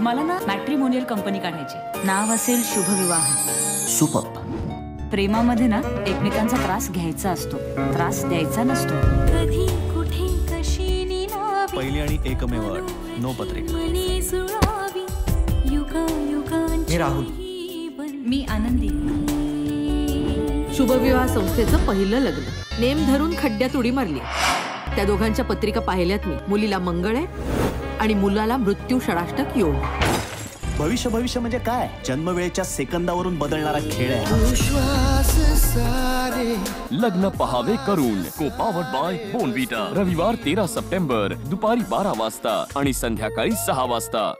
मला ना matrimonial company काढायची. नाव असेल शुभविवाह. सुपप प्रेमामध्ये ना एकमेकांचा त्रास घ्यायचा असतो. त्रास द्यायचा नसतो. कधी कुठे कशी निनावी पहिली आणि एकमेव अट नो पत्रिका. मनी जुळावी. युगा युगांची मी राहुल. मी आनंदी. शुभविवाह संस्थेचं पहिलं लग्न. नेम धरून खड्ड्यात उडी मारली. त्या दोघांच्या पत्रिका पाहिल्यात मी. मुलीला मंगळ आहे. आणि मुलाला मृत्यू षडाष्टक योग. भविष्य भविष्य म्हणजे काय? जन्मवेळेच्या सेकंदावरून बदलणारा खेळ आहे लग्न पहावे करून. को पावर्ड बाय बोनविटा रविवार तेरा सप्टेंबर दुपारी बारा वाजता आणि संध्याकाळी सहा वाजता.